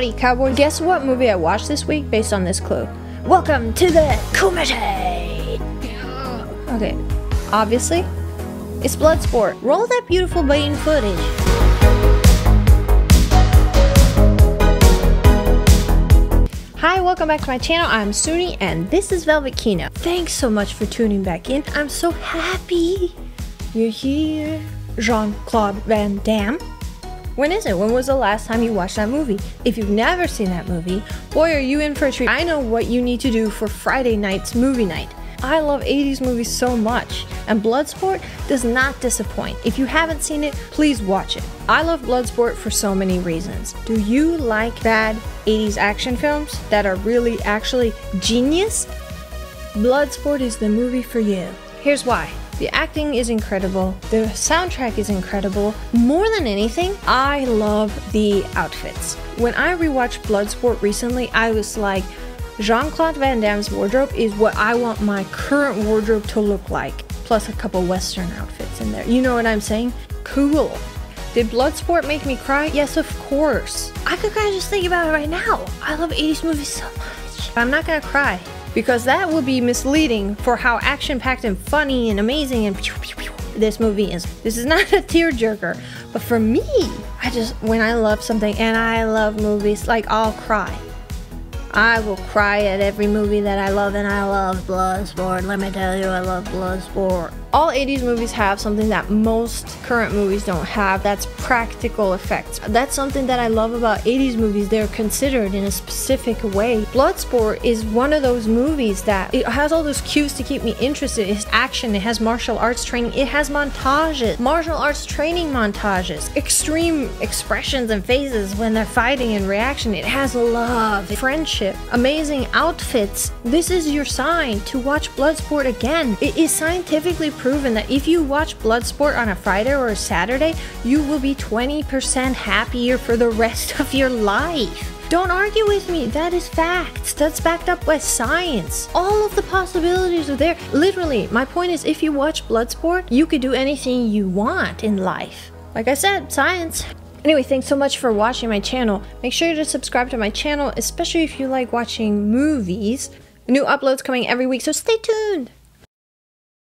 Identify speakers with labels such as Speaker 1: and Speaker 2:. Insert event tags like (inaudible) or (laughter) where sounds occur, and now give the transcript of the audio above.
Speaker 1: Howdy, cowboy. Guess what movie I watched this week based on this clue? Welcome to the Kumite! Okay, obviously, it's Bloodsport. Roll that beautiful Bane footage. Hi, welcome back to my channel. I'm Suni and this is Velvet Kino. Thanks so much for tuning back in. I'm so happy you're here. Jean-Claude Van Damme. When is it? When was the last time you watched that movie? If you've never seen that movie, boy, are you in for a treat. I know what you need to do for Friday night's movie night. I love 80s movies so much, and Bloodsport does not disappoint. If you haven't seen it, please watch it. I love Bloodsport for so many reasons. Do you like bad 80s action films that are really actually genius? Bloodsport is the movie for you. Here's why. The acting is incredible. The soundtrack is incredible. More than anything, I love the outfits. When I rewatched Bloodsport recently, I was like, Jean Claude Van Damme's wardrobe is what I want my current wardrobe to look like, plus a couple Western outfits in there. You know what I'm saying? Cool. Did Bloodsport make me cry? Yes, of course. I could kind of just think about it right now. I love 80s movies so much. I'm not gonna cry because that would be misleading for how action-packed and funny and amazing and this movie is. This is (laughs) not a tearjerker, but for me, I just when I love something and I love movies, like I'll cry. I will cry at every movie that I love, and I love Bloodsport. Let me tell you, I love Bloodsport. All 80s movies have something that most current movies don't have that's practical effects. That's something that I love about 80s movies. They're considered in a specific way. Bloodsport is one of those movies that it has all those cues to keep me interested. It has action, it has martial arts training, it has montages, martial arts training montages, extreme expressions and phases when they're fighting and reaction. It has love, friendship, amazing outfits. This is your sign to watch Bloodsport again. It is scientifically proven that if you watch Bloodsport on a Friday or a Saturday, you will be 20% happier for the rest (laughs) of your life. Don't argue with me, that is facts. That's backed up by science. All of the possibilities are there. Literally, my point is if you watch Bloodsport, you could do anything you want in life. Like I said, science. Anyway, thanks so much for watching my channel. Make sure to subscribe to my channel, especially if you like watching movies. New uploads coming every week, so stay tuned.